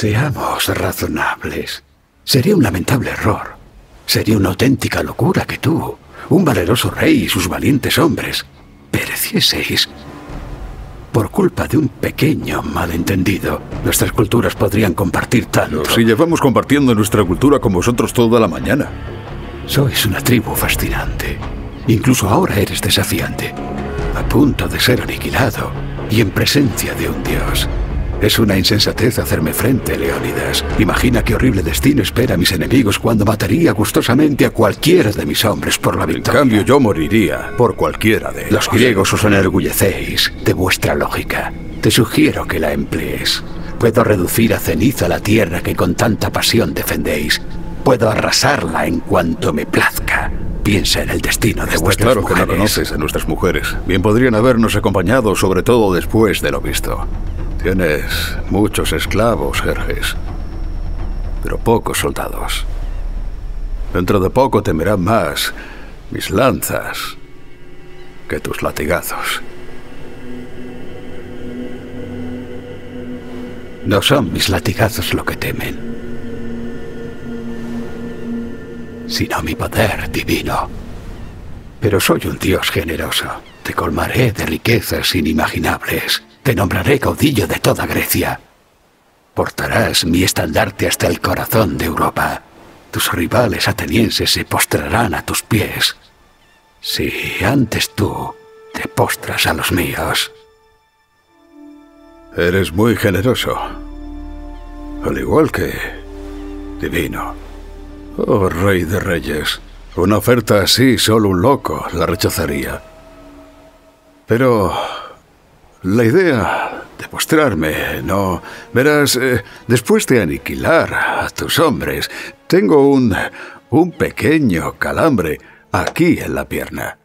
Seamos razonables. Sería un lamentable error. Sería una auténtica locura que tú, un valeroso rey y sus valientes hombres, perecieseis por culpa de un pequeño malentendido. Nuestras culturas podrían compartir tanto. si llevamos compartiendo nuestra cultura con vosotros toda la mañana. Sois una tribu fascinante. Incluso ahora eres desafiante. A punto de ser aniquilado y en presencia de un dios. Es una insensatez hacerme frente, Leónidas. Imagina qué horrible destino espera a mis enemigos cuando mataría gustosamente a cualquiera de mis hombres por la victoria. En cambio, yo moriría por cualquiera de ellos. Los griegos os enorgullecéis de vuestra lógica. Te sugiero que la emplees. Puedo reducir a ceniza la tierra que con tanta pasión defendéis. Puedo arrasarla en cuanto me plazca. Piensa en el destino de Está vuestras claro que no conoces a nuestras mujeres. Bien podrían habernos acompañado, sobre todo después de lo visto. Tienes muchos esclavos, Jerjes, pero pocos soldados. Dentro de poco temerán más mis lanzas que tus latigazos. No son mis latigazos lo que temen, sino mi poder divino. Pero soy un dios generoso. Te colmaré de riquezas inimaginables. Te nombraré caudillo de toda Grecia. Portarás mi estandarte hasta el corazón de Europa. Tus rivales atenienses se postrarán a tus pies. Si antes tú te postras a los míos. Eres muy generoso. Al igual que divino. Oh, rey de reyes. Una oferta así solo un loco la rechazaría. Pero la idea de postrarme, no... Verás, eh, después de aniquilar a tus hombres, tengo un... un pequeño calambre aquí en la pierna.